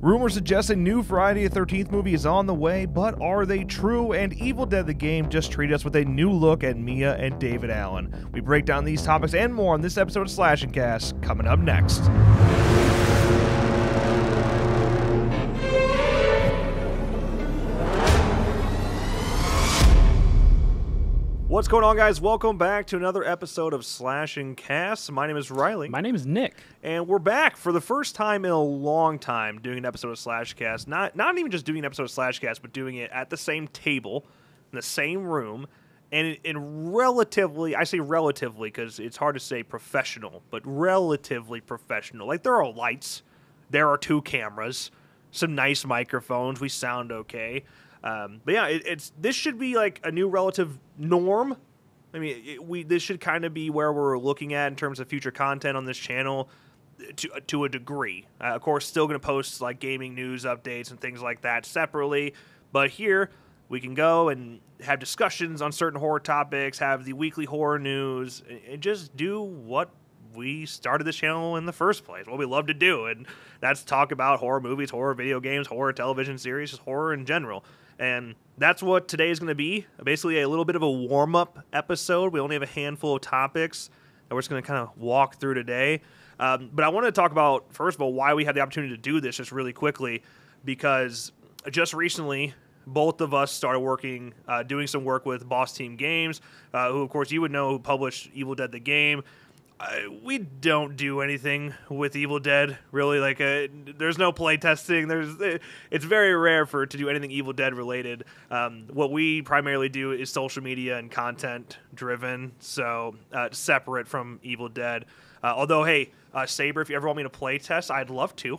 Rumors suggest a new Friday the 13th movie is on the way, but are they true? And Evil Dead the game just treated us with a new look at Mia and David Allen. We break down these topics and more on this episode of Slash and Cast coming up next. What's going on, guys? Welcome back to another episode of Slash and Cast. My name is Riley. My name is Nic. And we're back for the first time in a long time doing an episode of Slashcast. Not not even just doing an episode of Slash Cast, but doing it at the same table, in the same room, and in, in relatively, I say relatively because it's hard to say professional, but relatively professional. Like there are lights, there are two cameras, some nice microphones. We sound okay. Um, but yeah, it, it's this should be like a new relative norm. I mean, it, we this should kind of be where we're looking at in terms of future content on this channel to to a degree. Uh, of course, still going to post like gaming news updates and things like that separately, but here we can go and have discussions on certain horror topics, have the weekly horror news, and just do what we started this channel in the first place. What we love to do, and that's talk about horror movies, horror video games, horror television series, just horror in general. And that's what today is going to be. Basically, a little bit of a warm up episode. We only have a handful of topics that we're just going to kind of walk through today. Um, but I want to talk about, first of all, why we had the opportunity to do this just really quickly, because just recently, both of us started working, uh, doing some work with Boss Team Games, uh, who, of course, you would know who published Evil Dead the Game we don't do anything with Evil Dead really. Like, uh, there's no play testing. There's uh, it's very rare for to do anything Evil Dead related. Um, what we primarily do is social media and content driven, so uh, separate from Evil Dead. Uh, although, hey, uh, Saber, if you ever want me to play test, I'd love to.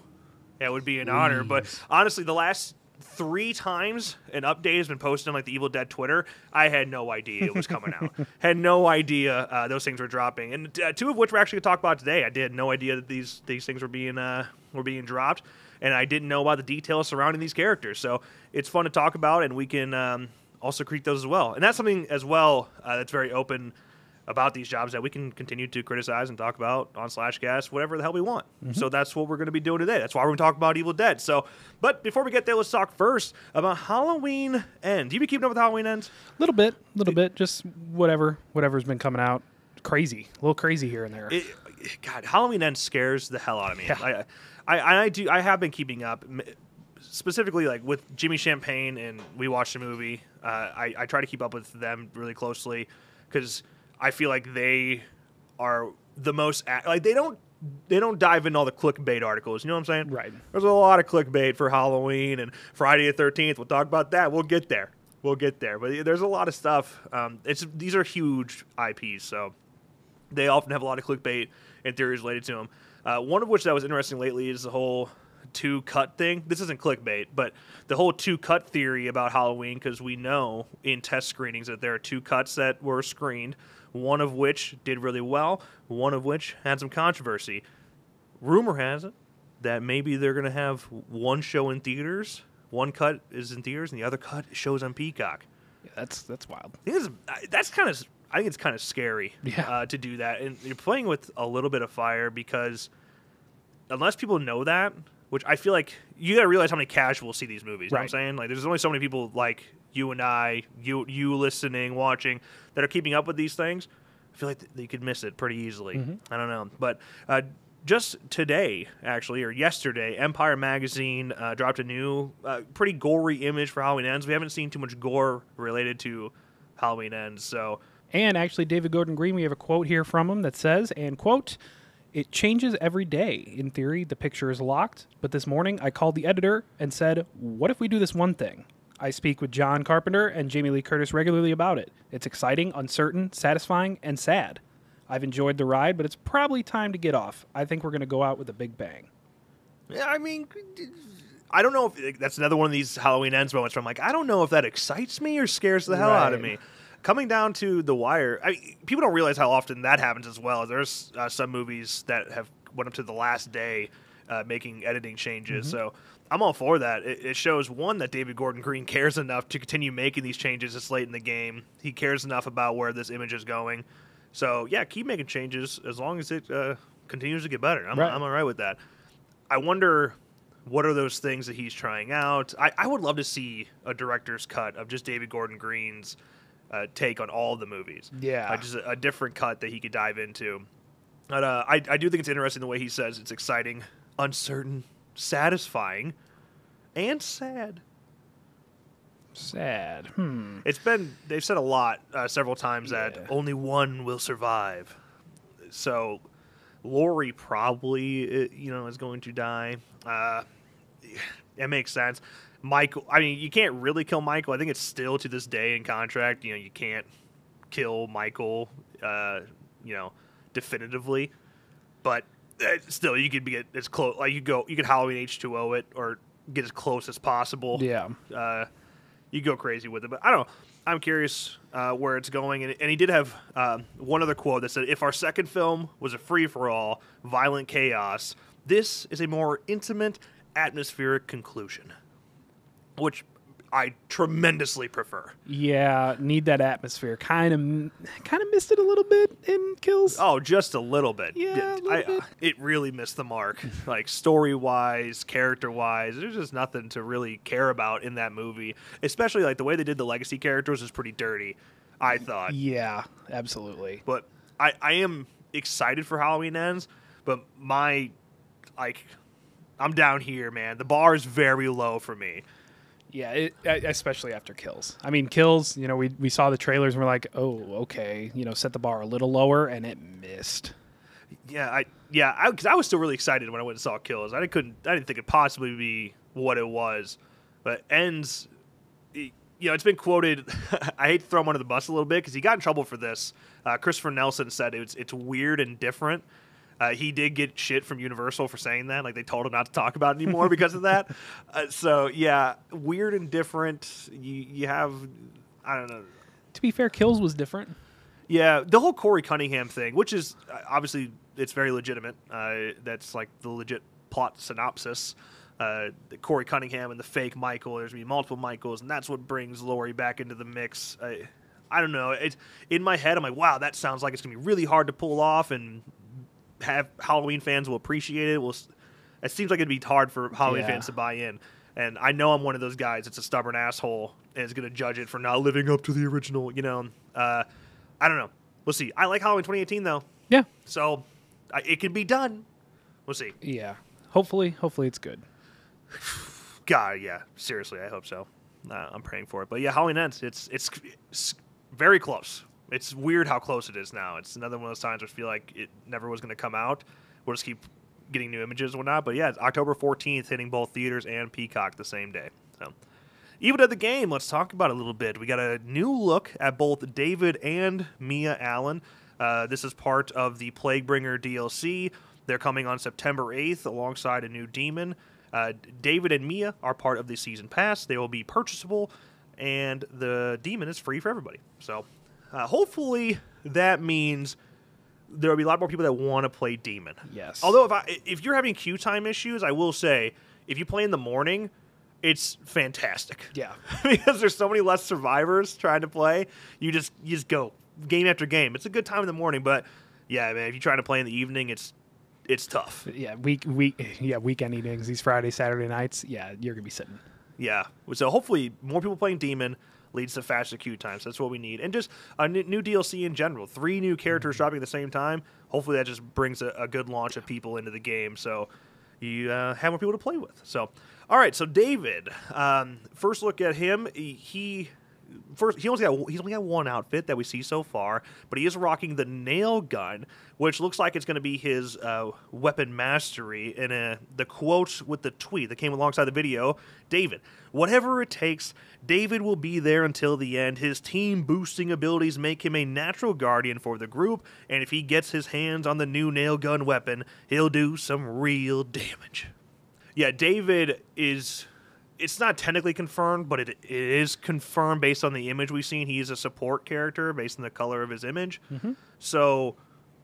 It would be an honor. But honestly, the last three times an update has been posted on like the Evil Dead Twitter. I had no idea it was coming out. had no idea uh, those things were dropping, and uh, two of which we're actually going to talk about today. I did no idea that these these things were being uh, were being dropped, and I didn't know about the details surrounding these characters. So it's fun to talk about, and we can um, also critique those as well. And that's something as well uh, that's very open about these jobs that we can continue to criticize and talk about on Slashcast, whatever the hell we want. Mm-hmm. So that's what we're going to be doing today. That's why we're going to talk about Evil Dead. So, but before we get there, let's talk first about Halloween Ends. Do you be keeping up with Halloween Ends? A little bit, a little bit, just whatever, whatever's been coming out. Crazy, a little crazy here and there. It, God, Halloween Ends scares the hell out of me. Yeah. I, I, I do. I have been keeping up specifically like with Jimmy Champane and we watched the movie. Uh, I, I try to keep up with them really closely because I feel like they are the most like they don't they don't dive into all the clickbait articles. You know what I'm saying? Right. There's a lot of clickbait for Halloween and Friday the 13th. We'll talk about that. We'll get there. We'll get there. But there's a lot of stuff. Um, it's these are huge IPs, so they often have a lot of clickbait and theories related to them. Uh, one of which that was interesting lately is the whole two cut thing. This isn't clickbait, but the whole two cut theory about Halloween because we know in test screenings that there are two cuts that were screened one of which did really well, one of which had some controversy. Rumor has it that maybe they're going to have one show in theaters, one cut is in theaters, and the other cut shows on Peacock. Yeah, that's that's wild. that's kind of I think it's kind of scary yeah. uh, to do that, and you're playing with a little bit of fire because unless people know that, which I feel like you got to realize how many casuals see these movies. Right. You know what I'm saying? Like, there's only so many people like you and I, you you listening, watching, that are keeping up with these things. I feel like th- you could miss it pretty easily. Mm-hmm. I don't know, but. Uh, just today, actually, or yesterday, Empire Magazine uh, dropped a new, uh, pretty gory image for Halloween Ends. We haven't seen too much gore related to Halloween Ends, so. And actually, David Gordon Green, we have a quote here from him that says, and quote, it changes every day. In theory, the picture is locked, but this morning I called the editor and said, What if we do this one thing? I speak with John Carpenter and Jamie Lee Curtis regularly about it. It's exciting, uncertain, satisfying, and sad. I've enjoyed the ride, but it's probably time to get off. I think we're going to go out with a big bang. Yeah, I mean, I don't know if that's another one of these Halloween ends moments where I'm like, I don't know if that excites me or scares the hell right. out of me coming down to the wire, I, people don't realize how often that happens as well. There's uh, some movies that have went up to the last day uh, making editing changes. Mm-hmm. So I'm all for that. It, it, shows one that David Gordon Green cares enough to continue making these changes this late in the game. He cares enough about where this image is going. So yeah, keep making changes as long as it uh, continues to get better. I'm, right. I'm all right with that. I wonder what are those things that he's trying out? I, I would love to see a director's cut of just David Gordon Green's uh, take on all the movies. Yeah. Uh, just a, a different cut that he could dive into. But uh, I, I do think it's interesting the way he says it's exciting, uncertain, satisfying, and sad. Sad. Hmm. It's been they've said a lot uh, several times Yeah. that only one will survive. So Laurie probably uh, you know is going to die. Uh, it makes sense. Michael, I mean, you can't really kill Michael. I think it's still to this day in contract. You know, you can't kill Michael. Uh, you know, definitively, but still, you could be get as close. Like you go, you could Halloween H two O it or get as close as possible Yeah. uh, you go crazy with it. But I don't know. I'm curious uh, where it's going. And, and he did have um, one other quote that said, "If our second film was a free for all, violent chaos, this is a more intimate, atmospheric conclusion," which I tremendously prefer. Yeah. Need that atmosphere. Kind of, kind of missed it a little bit in Kills. Oh, just a little bit. Yeah, a little I, bit. Uh, it really missed the mark. like story wise, character wise, there's just nothing to really care about in that movie. Especially like the way they did the legacy characters is pretty dirty. I thought. Yeah. Absolutely. but I, I am excited for Halloween ends, but my like I'm down here, man. The bar is very low for me. Yeah, it, especially after kills. I mean, kills. You know, we we saw the trailers and we're like, oh, okay. You know, set the bar a little lower, and it missed. Yeah, I yeah, because I, was still really excited when I went and saw Kills. I couldn't, I didn't think it'd possibly be what it was, but ends. You know, it's been quoted. I hate to throw him under the bus a little bit because he got in trouble for this. Uh, Christopher Nelson said it's it's weird and different. Uh, he did get shit from Universal for saying that. Like they told him not to talk about it anymore because of that. Uh, so yeah, weird and different. You you have, I don't know. To be fair, kills was different. Yeah, the whole Corey Cunningham thing, which is uh, obviously it's very legitimate. Uh, that's like the legit plot synopsis. Uh, Corey Cunningham and the fake Michael. There's gonna be multiple Michaels, and that's what brings Laurie back into the mix. I, I don't know. It's in my head. I'm like, wow, that sounds like it's gonna be really hard to pull off, and have Halloween fans will appreciate it. Will it seems like it'd be hard for Halloween Yeah. fans to buy in. And I know I'm one of those guys. It's a stubborn asshole and is going to judge it for not living up to the original. You know, uh, I don't know. We'll see. I like Halloween 2018 though, Yeah. so I, it can be done. We'll see. Yeah. Hopefully, hopefully it's good. God, yeah. Seriously, I hope so. Uh, I'm praying for it. But yeah, Halloween ends. It's, it's it's very close. It's weird how close it is now. It's another one of those times where I feel like it never was going to come out. We'll just keep getting new images and whatnot. But yeah, it's October 14th, hitting both theaters and Peacock the same day. So. Evil Dead the game, let's talk about it a little bit. We got a new look at both David and Mia Allen. Uh, this is part of the Plaguebringer DLC. They're coming on September 8th alongside a new demon. Uh, David and Mia are part of the season pass. They will be purchasable, and the demon is free for everybody. So, uh, hopefully, that means there will be a lot more people that want to play demon. Yes. Although if I if you're having queue time issues, I will say if you play in the morning, it's fantastic. Yeah. because there's so many less survivors trying to play. You just you just go game after game. It's a good time in the morning, but yeah, man, if you're trying to play in the evening, it's it's tough. Yeah. Week week. Yeah. Weekend evenings. These Friday, Saturday nights. Yeah. You're gonna be sitting. Yeah. So hopefully more people playing demon leads to faster queue times. That's what we need, and just a new DLC in general. Three new characters dropping at the same time. Hopefully that just brings a, a good launch of people into the game. So you uh, have more people to play with. So all right. So David, um, first look at him. He. First, he only got he's only got one outfit that we see so far, but he is rocking the nail gun, which looks like it's going to be his uh, weapon mastery. And uh, the quote with the tweet that came alongside the video, David, whatever it takes, David will be there until the end. His team boosting abilities make him a natural guardian for the group, and if he gets his hands on the new nail gun weapon, he'll do some real damage. Yeah, David is. It's not technically confirmed, but it, it is confirmed based on the image we've seen. He is a support character based on the color of his image. So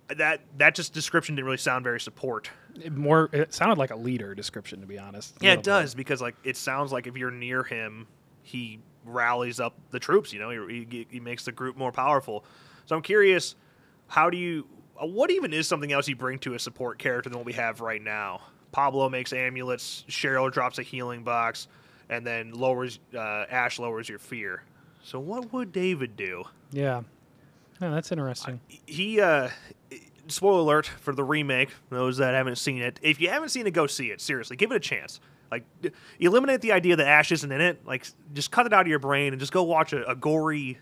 that that just description didn't really sound very support. It more. It sounded like a leader description, to be honest. Yeah, it does because like it sounds like if you're near him, he rallies up the troops. You know, he, he, he makes the group more powerful. So I'm curious, how do you? uh, What even is something else you bring to a support character than what we have right now? Pablo makes amulets, Cheryl drops a healing box, and then lowers uh, Ash lowers your fear. So what would David do? Yeah. Oh, that's interesting. He uh spoiler alert for the remake, those that haven't seen it. If you haven't seen it, go see it. Seriously, give it a chance. Like eliminate the idea that Ash isn't in it. Like just cut it out of your brain and just go watch a, a gory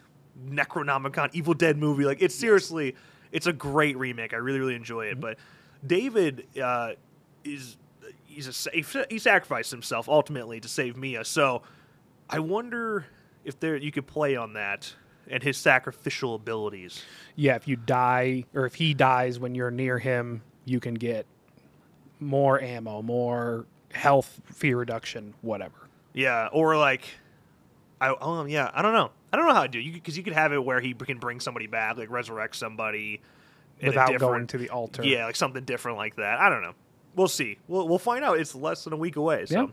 Necronomicon Evil Dead movie. Like it's seriously it's a great remake. I really really enjoy it. But David uh, is he's a he sacrificed himself ultimately to save Mia. So I wonder if there you could play on that and his sacrificial abilities. Yeah, if you die or if he dies when you're near him, you can get more ammo, more health, fear reduction, whatever. Yeah, or like, I oh yeah, I don't know. I don't know how to do it because you, could have it where he can bring somebody back, like resurrect somebody Without going to the altar. Yeah, like something different like that. I don't know. We'll see. We'll we'll find out. It's less than a week away. So,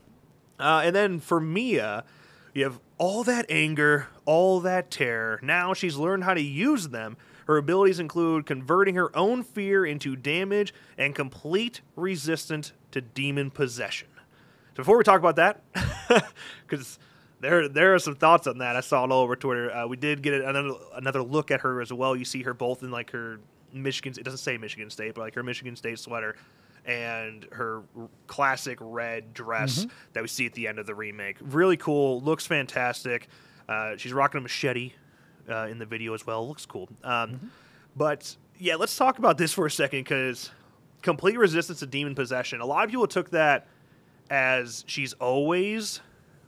uh, and then for Mia, you have all that anger, all that terror. Now she's learned how to use them. Her abilities include converting her own fear into damage and complete resistance to demon possession. So before we talk about that, because there there are some thoughts on that. I saw it all over Twitter. Uh, we did get another another look at her as well. You see her both in like her Michigan. It doesn't say Michigan State, but like her Michigan State sweater and her classic red dress that we see at the end of the remake. Really cool. Looks fantastic. Uh, she's rocking a machete uh, in the video as well. Looks cool. Um, But yeah, let's talk about this for a second because complete resistance to demon possession. A lot of people took that as she's always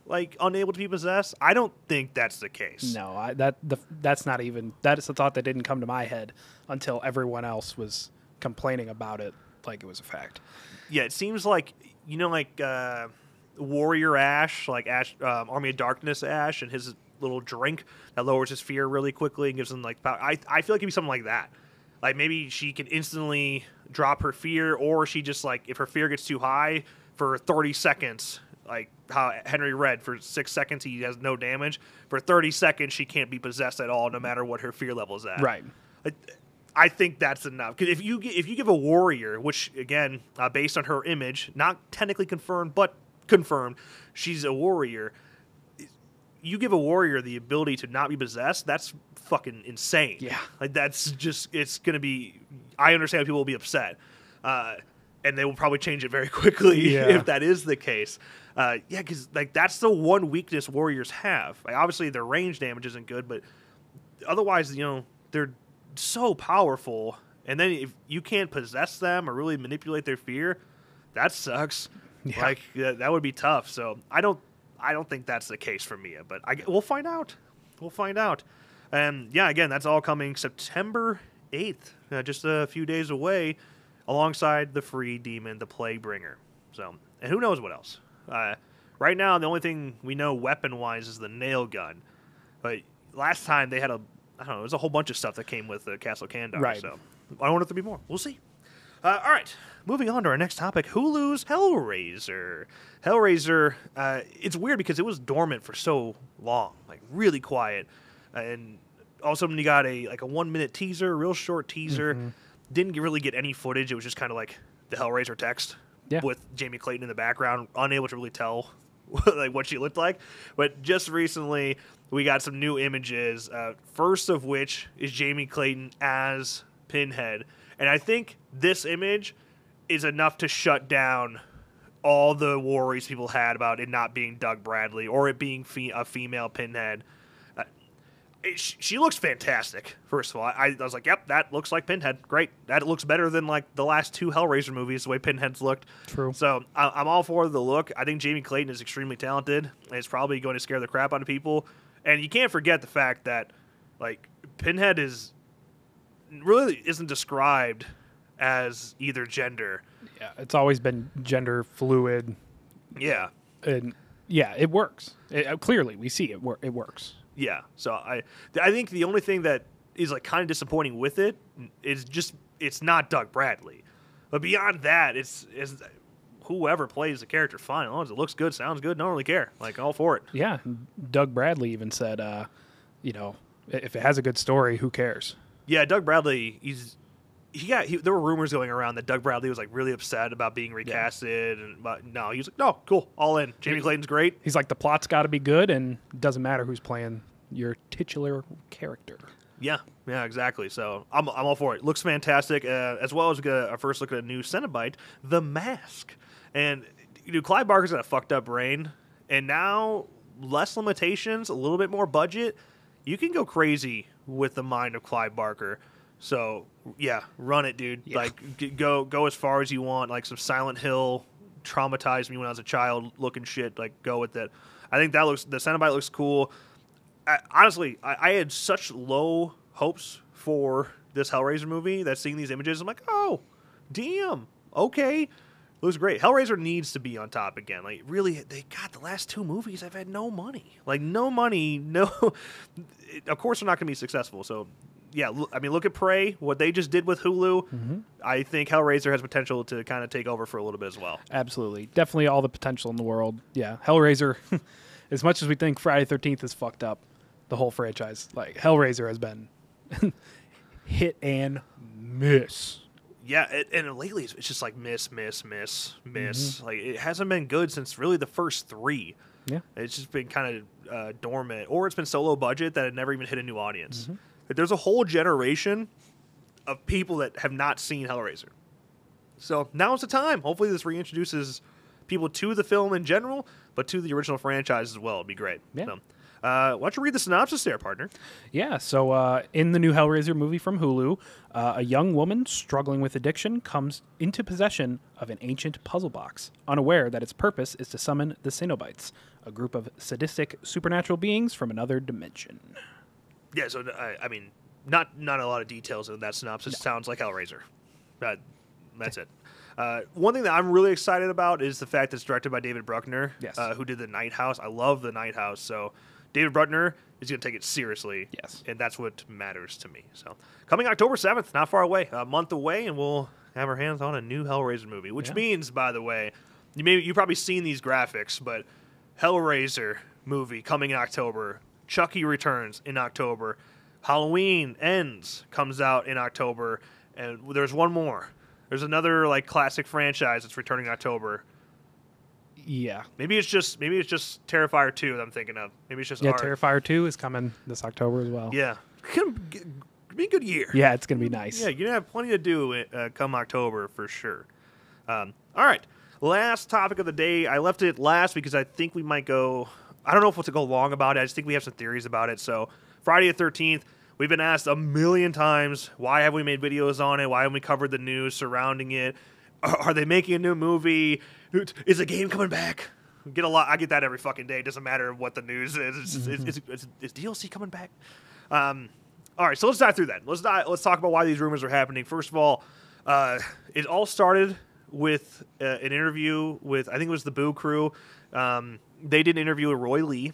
like unable to be possessed. I don't think that's the case. No, I, that the, that's not even that is a thought that didn't come to my head until everyone else was complaining about it like it was a fact. Yeah, it seems like you know, like uh, Warrior Ash, like Ash, um, Army of Darkness Ash, and his little drink that lowers his fear really quickly and gives him like power. I I feel like it'd be something like that. Like maybe she can instantly drop her fear, or she just like if her fear gets too high for thirty seconds, like how Henry read for six seconds he has no damage. For thirty seconds she can't be possessed at all, no matter what her fear level is at. Right. I, I think that's enough. Because if you if you give a warrior, which again, uh, based on her image, not technically confirmed, but confirmed, she's a warrior. You give a warrior the ability to not be possessed. That's fucking insane. Yeah. like that's just it's gonna be. I understand people will be upset, uh, and they will probably change it very quickly Yeah. if that is the case. Uh, yeah, because like that's the one weakness warriors have. Like, obviously, their range damage isn't good, but otherwise, you know, they're so powerful. And then if you can't possess them or really manipulate their fear, that sucks. Yeah. Like that, that would be tough. So I don't, I don't think that's the case for Mia. But I, we'll find out. We'll find out. And yeah, again, that's all coming September eighth, uh, just a few days away, alongside the free demon, the Plaguebringer. So, and who knows what else? Uh, right now, the only thing we know weapon wise is the nail gun. But last time they had a, I don't know, there's a whole bunch of stuff that came with the Castle Kandar. Right. So I if there'll be more. We'll see. Uh, all right, moving on to our next topic: Hulu's Hellraiser. Hellraiser. Uh, it's weird because it was dormant for so long, like really quiet, and all of a sudden you got a like a one minute teaser, a real short teaser. Didn't really get any footage. It was just kind of like the Hellraiser text Yeah. with Jamie Clayton in the background, unable to really tell like what she looked like. But just recently, we got some new images. Uh, first of which is Jamie Clayton as Pinhead, and I think this image is enough to shut down all the worries people had about it not being Doug Bradley or it being fe- a female Pinhead. Uh, it, she looks fantastic. First of all, I, I was like, "Yep, that looks like Pinhead. Great. That looks better than like the last two Hellraiser movies. The way Pinhead's looked. True. So I, I'm all for the look. I think Jamie Clayton is extremely talented. And it's probably going to scare the crap out of people. And you can't forget the fact that like Pinhead is really isn't described as either gender. Yeah, it's always been gender fluid, Yeah. and yeah, it works. It, uh, clearly, we see it. Wor- it works. Yeah. So I I think the only thing that is like kind of disappointing with it is just it's not Doug Bradley. But beyond that, it's is whoever plays the character fine. As long as it looks good, sounds good, don't really care. Like all for it. Yeah, Doug Bradley even said, uh, you know, if it has a good story, who cares? Yeah, Doug Bradley, he's he got he, there were rumors going around that Doug Bradley was like really upset about being recasted, and but no, he was like, no, cool, all in. Jamie Clayton's great. He's like the plot's got to be good, and doesn't matter who's playing your titular character. Yeah, yeah, exactly. So I'm, I'm all for it. Looks fantastic, uh, as well as we get a first look at a new Cenobite, The Mask. And you know, Clive Barker's got a fucked up brain, and now less limitations, a little bit more budget. You can go crazy with the mind of Clive Barker. So yeah, run it, dude. Yeah. Like g- go go as far as you want. Like some Silent Hill traumatized me when I was a child looking shit. Like go with it. I think that looks the Cenobite looks cool. I, honestly, I, I had such low hopes for this Hellraiser movie that seeing these images, I'm like, oh, damn, okay, looks great. Hellraiser needs to be on top again. Like, really, they got the last two movies. I've had no money, like no money, no. of course, they're not going to be successful. So, yeah, I mean, look at Prey, what they just did with Hulu. Mm-hmm. I think Hellraiser has potential to kind of take over for a little bit as well. Absolutely, definitely all the potential in the world. Yeah, Hellraiser. as much as we think Friday Thirteenth is fucked up, the whole franchise, like Hellraiser, has been hit and miss. Yeah, it, and lately it's just like miss, miss, miss, miss. Like it hasn't been good since really the first three. Yeah, It's just been kind of uh, dormant, or it's been so low budget that it never even hit a new audience. But there's a whole generation of people that have not seen Hellraiser. So now's the time. Hopefully, this reintroduces people to the film in general, but to the original franchise as well. It'd be great. Yeah. So, uh, why don't you read the synopsis there, partner? Yeah, so uh, in the new Hellraiser movie from Hulu, uh, a young woman struggling with addiction comes into possession of an ancient puzzle box, unaware that its purpose is to summon the Cenobites, a group of sadistic supernatural beings from another dimension. Yeah, so I, I mean, not not a lot of details in that synopsis. Sounds like Hellraiser. That, that's it. Uh, one thing that I'm really excited about is the fact that it's directed by David Bruckner, Yes. uh, who did the Night House. I love the Night House, so David Bruckner is going to take it seriously. Yes. and that's what matters to me. So coming October 7th, not far away, a month away, and we'll have our hands on a new Hellraiser movie. Which Yeah. means, by the way, you may you've probably seen these graphics, but Hellraiser movie coming in October. Chucky returns in October. Halloween ends comes out in October, and there's one more. There's another like classic franchise that's returning in October. Yeah. Maybe it's just maybe it's just Terrifier 2 that I'm thinking of. Maybe it's just Yeah, art. Terrifier 2 is coming this October as well. Yeah, Could be be a good year. Yeah, it's going to be nice. Yeah, you're gonna have plenty to do uh, come October for sure. Um, all right, last topic of the day. I left it last because I think we might go. I don't know if we'll to go long about it. I just think we have some theories about it. So Friday the Thirteenth. We've been asked a million times why have we made videos on it? Why haven't we covered the news surrounding it? Are, they making a new movie? Is the game coming back? Get a lot. I get that every fucking day. It doesn't matter what the news is. It's, it's, it's, is DLC coming back? Um, all right, so let's dive through that. Let's dive, let's talk about why these rumors are happening. First of all, uh, it all started with uh, an interview with I think it was the Boo Crew. Um, they did an interview with Roy Lee,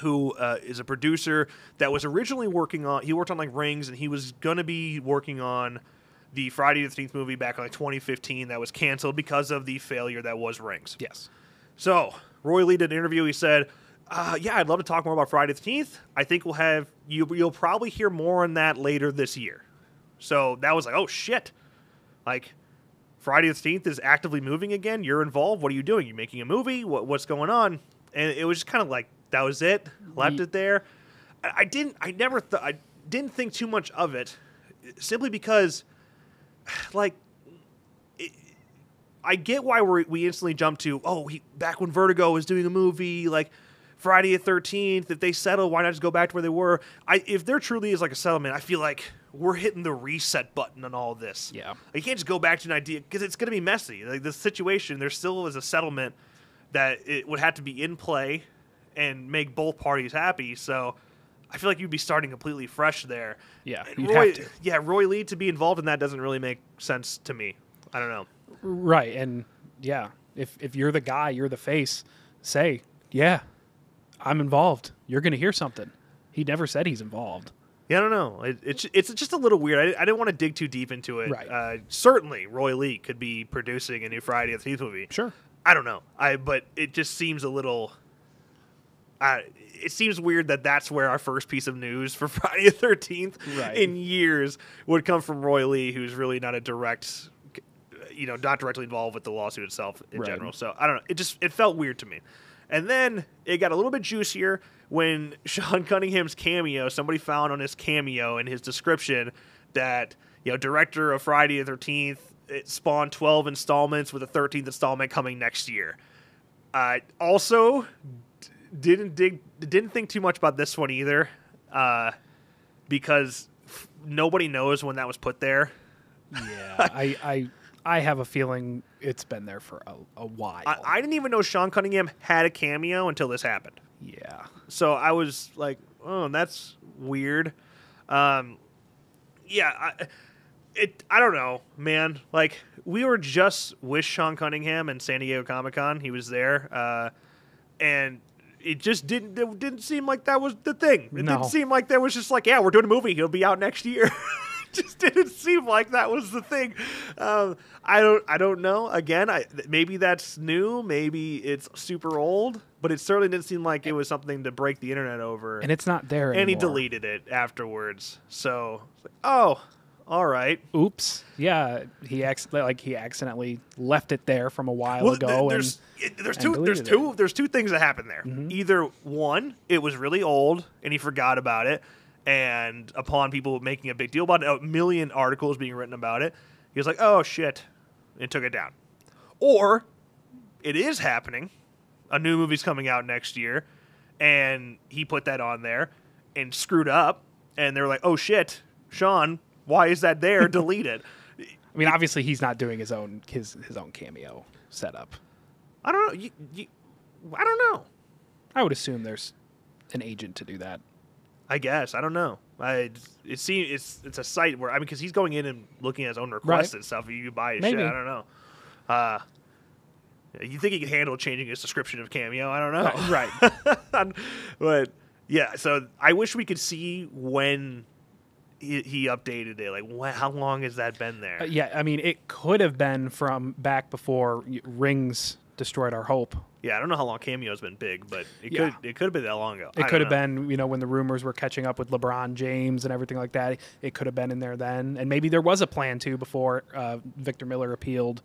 who uh, is a producer that was originally working on. He worked on like Rings, and he was going to be working on the Friday the Thirteenth movie back in like 2015 that was canceled because of the failure that was Rings. Yes. So Roy Lee did an interview. He said, uh, "Yeah, I'd love to talk more about Friday the Thirteenth. I think we'll have you. You'll probably hear more on that later this year." So that was like, "Oh shit!" Like Friday the Thirteenth is actively moving again. You're involved. What are you doing? You're making a movie? What, what's going on? And it was just kind of like that was it. Left Ye- it there. I, I didn't. I never. Th- I didn't think too much of it, simply because, like, I get why we we instantly jump to oh he back when Vertigo was doing a movie like Friday the Thirteenth. If they settle, why not just go back to where they were? I if there truly is like a settlement, I feel like we're hitting the reset button on all this. Yeah. Like, you can't just go back to an idea because it's going to be messy. Like the situation, there still is a settlement that it would have to be in play and make both parties happy. So. I feel like you'd be starting completely fresh there. Yeah, And you'd Roy, have to. yeah, Roy Lee to be involved in that doesn't really make sense to me. I don't know. Right. And yeah, if if you're the guy, you're the face, say, "Yeah, I'm involved." You're going to hear something. He never said he's involved. Yeah, I don't know. It, it's it's just a little weird. I, I didn't want to dig too deep into it. Right. Uh, certainly, Roy Lee could be producing a new Friday the Thirteenth movie. Sure. I don't know. I but it just seems a little uh, it seems weird that that's where our first piece of news for Friday the Thirteenth Right. in years would come from Roy Lee, who's really not a direct, you know, not directly involved with the lawsuit itself in Right. general. So I don't know. It just it felt weird to me. And then it got a little bit juicier when Sean Cunningham's cameo. Somebody found on his cameo in his description that you know director of Friday the Thirteenth. It spawned twelve installments with a thirteenth installment coming next year. Uh, also, didn't dig, didn't think too much about this one either, uh, because f- nobody knows when that was put there. Yeah, I, I I have a feeling it's been there for a, a while. I, I didn't even know Sean Cunningham had a cameo until this happened. yeah, So I was like, "Oh, that's weird." Um, yeah, I, it. I don't know, man. Like we were just with Sean Cunningham and San Diego Comic Con. He was there, uh, and it just didn't. It didn't seem like that was the thing. It No. didn't seem like there was just like, yeah, we're doing a movie. He'll be out next year. just didn't seem like that was the thing. Um, I don't. I don't know. Again, I maybe that's new. Maybe it's super old. But it certainly didn't seem like it was something to break the internet over and it's not there and he deleted it afterwards. So, like, oh, all right. Oops. Yeah, he acc- like he accidentally left it there from a while Well, ago, th- and there's it- there's and two there's Mm-hmm. two there's two things that happen there. Either one, it was really old and he forgot about it, and upon people making a big deal about it, a million articles being written about it, he was like, oh shit, and took it down. Or it is happening. A new movie's coming out next year, and he put that on there and screwed up, and they're like, oh shit, Sean, why is that there? Delete it. I mean, obviously he's not doing his own his his own cameo setup. I don't know. You, you, I don't know. I would assume there's an agent to do that. I guess I don't know. I it seems it's it's a site where I mean because he's going in and looking at his own requests Right. and stuff. You buy his Maybe. shit. I don't know. Uh, you think he could handle changing his description of cameo? I don't know. right. but yeah, so I wish we could see when he, he updated it. Like, when, how long has that been there? Uh, yeah, I mean, it could have been from back before Rings destroyed our hope. yeah, I don't know how long cameo's been big, but it Yeah. could it could have been that long ago. It could have been, you know, when the rumors were catching up with LeBron James and everything like that. It could have been in there then, and maybe there was a plan to before uh, Victor Miller appealed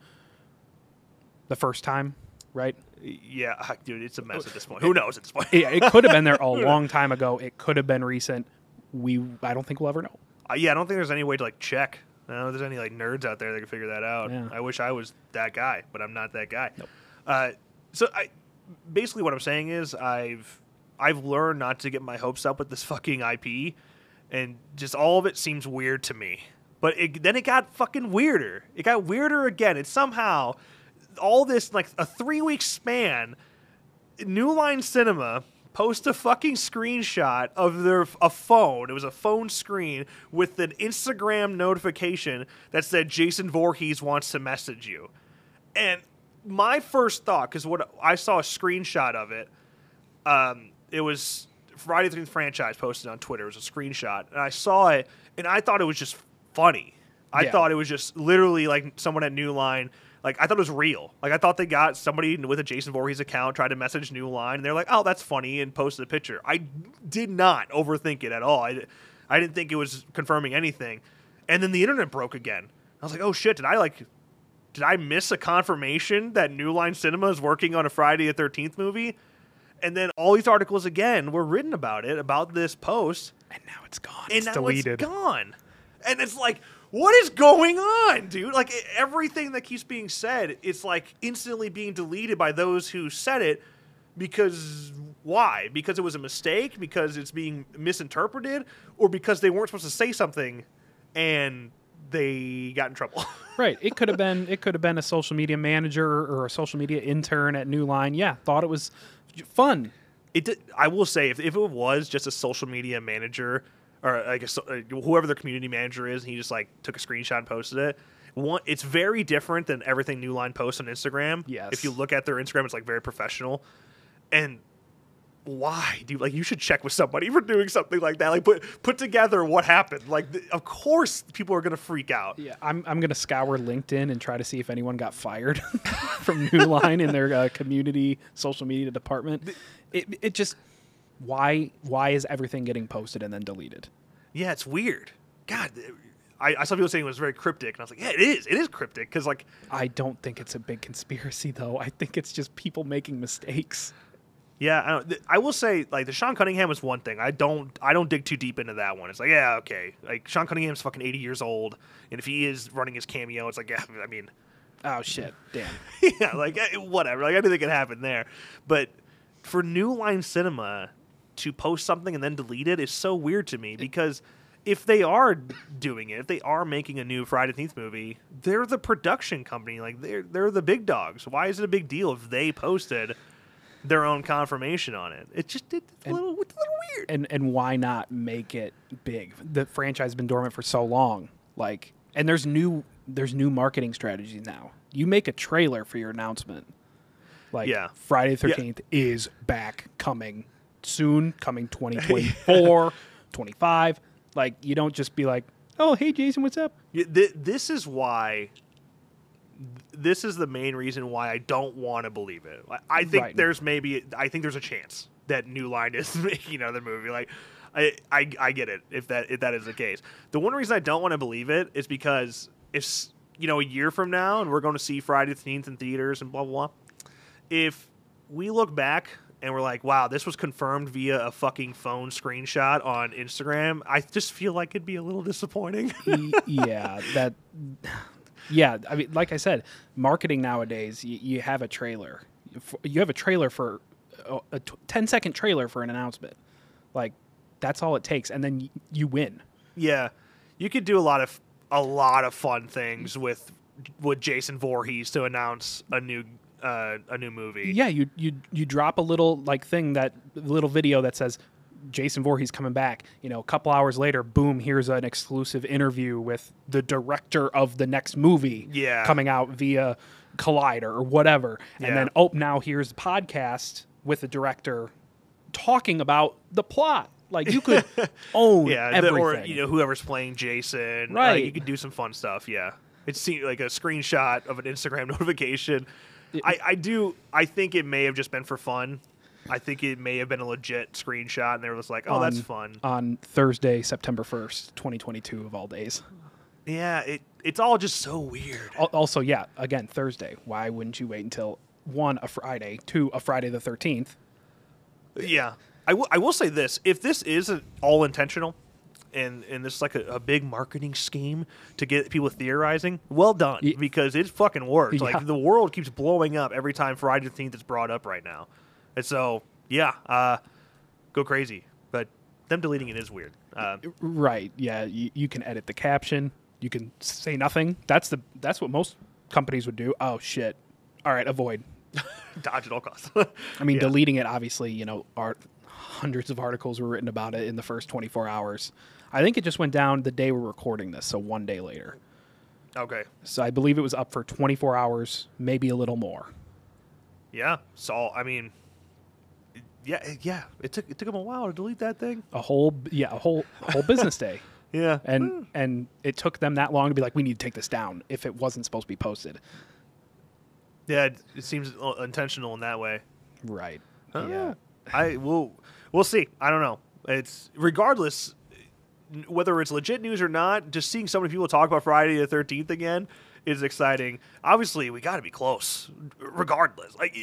the first time, right? Yeah, dude, it's a mess at this point. Who knows at this point? Yeah, it could have been there a long time ago. It could have been recent. We, I don't think we'll ever know. Uh, yeah, I don't think there's any way to like check. I don't know if there's any like nerds out there that can figure that out. Yeah. I wish I was that guy, but I'm not that guy. Nope. Uh, so I basically what I'm saying is I've I've learned not to get my hopes up with this fucking IP, and just all of it seems weird to me. But it, then it got fucking weirder. It got weirder again. It somehow all this like a three week span. New Line Cinema post a fucking screenshot of their a phone. It was a phone screen with an Instagram notification that said Jason Voorhees wants to message you. And my first thought, because what I saw a screenshot of it, um, it was Friday the 13th franchise posted on Twitter. It was a screenshot, and I saw it, and I thought it was just funny. I Yeah. thought it was just literally like someone at New Line. Like I thought it was real. Like I thought they got somebody with a Jason Voorhees account tried to message New Line, and they're like, "Oh, that's funny," and posted a picture. I did not overthink it at all. I, I didn't think it was confirming anything. And then the internet broke again. I was like, "Oh shit! Did I like did I miss a confirmation that New Line Cinema is working on a Friday the Thirteenth movie? And then all these articles again were written about it, about this post, And now it's gone. and it's now deleted. it's gone. And it's like, what is going on, dude? Like everything that keeps being said, it's like instantly being deleted by those who said it. Because why? Because it was a mistake? Because it's being misinterpreted, or because they weren't supposed to say something, and they got in trouble. Right. It could have been it could have been a social media manager or a social media intern at New Line. Yeah, thought it was fun. it did, I will say if, if it was just a social media manager or a, so- uh, whoever their community manager is, and he just like took a screenshot and posted it. One, it's very different than everything New Line posts on Instagram. Yes. If you look at their Instagram, it's like very professional. And why, dude? Like you should check with somebody for doing something like that. Like put put together what happened. Like th- of course people are gonna freak out. Yeah, I'm I'm gonna scour LinkedIn and try to see if anyone got fired from New Line in their uh, community social media department. It it just Why why is everything getting posted and then deleted? Yeah, it's weird. God, I, I saw people saying it was very cryptic, and I was like, yeah, it is. It is cryptic because like I don't think it's a big conspiracy though. I think it's just people making mistakes. Yeah, I, don't, th- I will say like the Sean Cunningham is one thing. I don't I don't dig too deep into that one. It's like yeah okay, like Sean Cunningham's fucking eighty years old, and if he is running his cameo, it's like yeah, I mean Oh shit! Damn. yeah, like eh, whatever. Like anything can happen there, but for New Line Cinema to post something and then delete it is so weird to me because if they are doing it, if they are making a new Friday the 13th movie, they're the production company. Like they're they're the big dogs. Why is it a big deal if they posted their own confirmation on it? It just it's a little it's a little weird. and and why not make it big? The franchise has been dormant for so long. Like, and there's new there's new marketing strategies now. You make a trailer for your announcement. Like, Yeah. Friday the Yeah. 13th is back, coming soon, coming 2024, 25. Like, you don't just be like, oh, hey, Jason, what's up? This is why. This is the main reason why I don't want to believe it. I- I think Right. there's maybe I think there's a chance that New Line is making another movie. Like, I, I I get it if that if that is the case. The one reason I don't want to believe it is because if you know a year from now and we're going to see Friday the Thirteenth in theaters and blah blah blah. If we look back and we're like, wow, this was confirmed via a fucking phone screenshot on Instagram, I just feel like it'd be a little disappointing. Yeah, that. Yeah, I mean, like I said, marketing nowadays, you, you have a trailer. You have a trailer for uh, a, a t- 10 second trailer for an announcement. Like, that's all it takes, and then y- you win. Yeah, you could do a lot of a lot of fun things with with Jason Voorhees to announce a new uh, a new movie. Yeah, you you you drop a little like thing that little video that says Jason Voorhees coming back. You know, a couple hours later, boom, here's an exclusive interview with the director of the next movie. Yeah. coming out via Collider or whatever, and Yeah. then oh, now here's the podcast with the director talking about the plot. Like you could own yeah, the- everything. or you know whoever's playing Jason. Right. like, you could do some fun stuff. Yeah, it's like a screenshot of an Instagram notification. I, I do. I think it may have just been for fun. I think it may have been a legit screenshot, and they were just like, "Oh, that's fun." on Thursday, September first, twenty twenty two of all days. Yeah, it it's all just so weird. Also, yeah, again, Thursday. Why wouldn't you wait until one a Friday, two a Friday the thirteenth? Yeah, I will- I will say this: if this is all intentional, and and this is like a, a big marketing scheme to get people theorizing, well done Ye- because it fucking works. Yeah. Like the world keeps blowing up every time Friday the Thirteenth is brought up right now, and so yeah, uh, go crazy. But them deleting it is weird. Uh, Right. Yeah. You, you can edit the caption. You can say nothing. That's the that's what most companies would do. Oh shit. All right, avoid. dodge at all costs. I mean, Yeah. deleting it. Obviously, you know, art. Hundreds of articles were written about it in the first 24 hours. I think it just went down the day we're recording this, so one day later. okay, So I believe it was up for 24 hours, maybe a little more. yeah. So I mean, yeah, yeah. It took it took them a while to delete that thing. A whole, yeah, a whole whole business day. Yeah, and and it took them that long to be like, we need to take this down if it wasn't supposed to be posted. yeah. It, it seems uh, intentional in that way. Right. Uh, Yeah. I will. We'll see. I don't know. It's regardless whether it's legit news or not. Just seeing so many people talk about Friday the Thirteenth again is exciting. Obviously, we got to be close, regardless. Like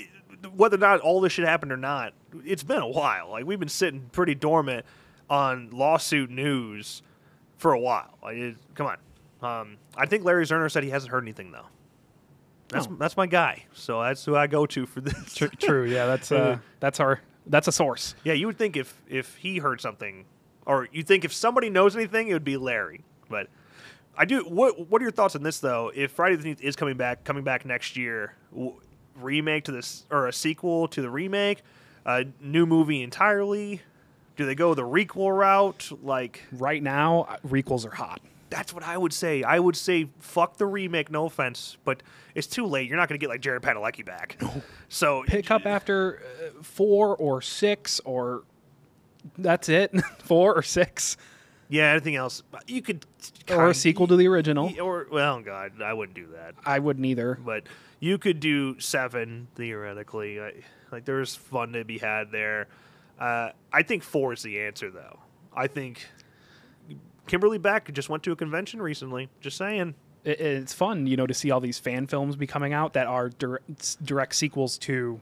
whether or not all this shit happened or not, it's been a while. Like we've been sitting pretty dormant on lawsuit news for a while. Like, it, come on. Um, I think Larry Zerner said he hasn't heard anything though. That's Oh. that's my guy. So that's who I go to for this. True. true yeah. That's uh, that's our that's a source. Yeah, you would think if if he heard something, or you think if somebody knows anything, it would be Larry. But I do. What What are your thoughts on this though? If Friday the Thirteenth is coming back, coming back next year, w- remake to this or a sequel to the remake, a new movie entirely. Do they go the requel route? Like Right now, uh, requels are hot. that's what I would say. I would say fuck the remake. No offense, but it's too late. You're not going to get like Jared Padalecki back. So Pick up after uh, four or six or that's it. four or six yeah, anything else? You could or a sequel to the original. Or well, God, I wouldn't do that. I wouldn't either. But you could do seven theoretically. I, like there's fun to be had there. Uh, I think four is the answer, though. I think Kimberly Beck just went to a convention recently. Just saying. It, it's fun, you know, to see all these fan films be coming out that are direct, direct sequels to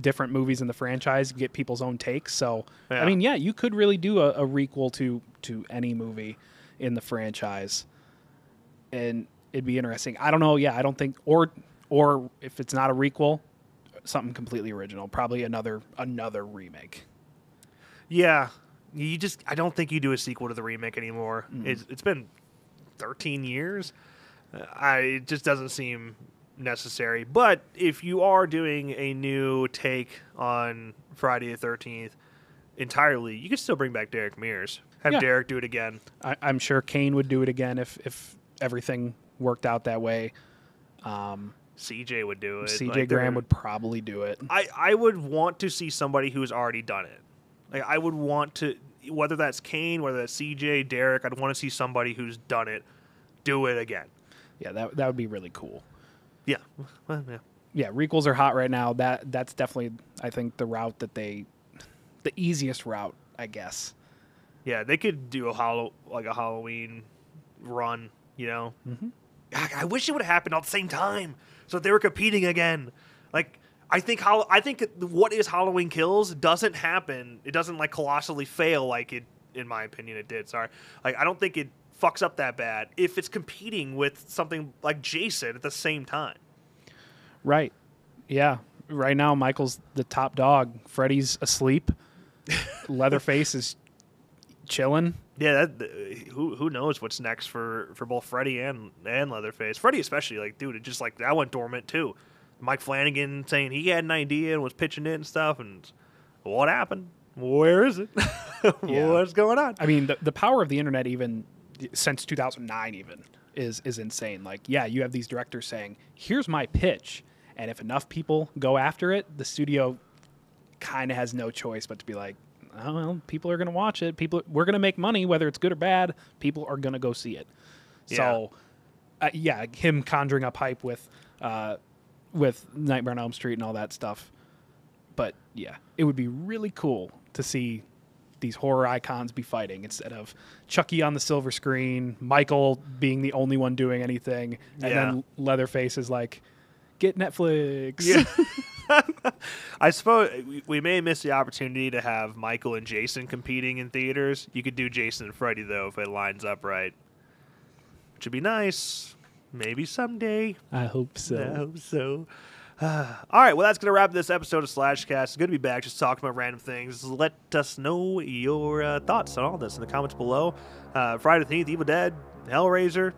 different movies in the franchise. Get people's own takes. So, Yeah. I mean, yeah, you could really do a, a requel to to any movie in the franchise, and it'd be interesting. I don't know. Yeah, I don't think or or if it's not a requel, something completely original. Probably another another remake. Yeah, you just I don't think you do a sequel to the remake anymore. It's, it's been 13 years. Uh, I it just doesn't seem necessary. But if you are doing a new take on Friday the 13th entirely, you could still bring back Derek Mears. Have Yeah. Derek do it again. I, I'm sure Kane would do it again if if everything worked out that way. Um, CJ would do it. CJ Like, Graham would probably do it. I, I would want to see somebody who's already done it. Like I would want to whether that's Kane, whether that's CJ, Derek, I'd want to see somebody who's done it do it again. Yeah, that that would be really cool. Yeah. Well, yeah. Yeah, requels are hot right now. That that's definitely I think the route that they, the easiest route, I guess. Yeah, they could do a hollow like a Halloween run, you know. Mm-hmm. I, I wish it would have happened at the same time, so they were competing again. Like I think how I think what is Halloween Kills doesn't happen. It doesn't like colossally fail like it, in my opinion, it did. Sorry, like I don't think it fucks up that bad if it's competing with something like Jason at the same time. Right. Yeah. Right now, Michael's the top dog. Freddy's asleep. Leatherface is chilling. Yeah, that, who who knows what's next for, for both Freddy and and Leatherface. Freddy especially, like, dude, it just like that went dormant too. Mike Flanagan saying he had an idea and was pitching it and stuff, and what happened? Where is it? Yeah. What's going on? I mean, the, the power of the internet, even since 2009, even is is insane. Like, yeah, you have these directors saying, "Here's my pitch," and if enough people go after it, the studio kind of has no choice but to be like, "Oh well, people are going to watch it. People, we're going to make money, whether it's good or bad. People are going to go see it." So, uh, yeah, him conjuring up hype with uh, with Nightmare on Elm Street and all that stuff. But yeah, it would be really cool to see these horror icons be fighting instead of Chucky on the silver screen, Michael being the only one doing anything, and Yeah. then Leatherface is like, "Get Netflix." Yeah. I suppose we, we may miss the opportunity to have Michael and Jason competing in theaters. You could do Jason and Freddy though if it lines up right, which would be nice. Maybe someday. I hope so. I hope so. All right, well, that's going to wrap this episode of Slash 'N Cast. It's good to be back, just talking about random things. Let us know your uh, thoughts on all this in the comments below. Uh, Friday the 13th, Evil Dead, Hellraiser,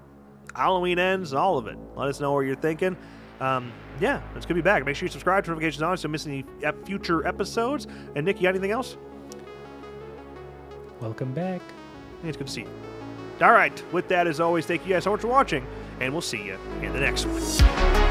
Halloween Ends, all of it. Let us know what you're thinking. Um, yeah, it's good to be back. Make sure you subscribe, to notifications on so you don't miss any future episodes. And Nic, you got anything else? Welcome back. It's good to see you. All right, with that, as always, thank you guys so much for watching, and we'll see you in the next one.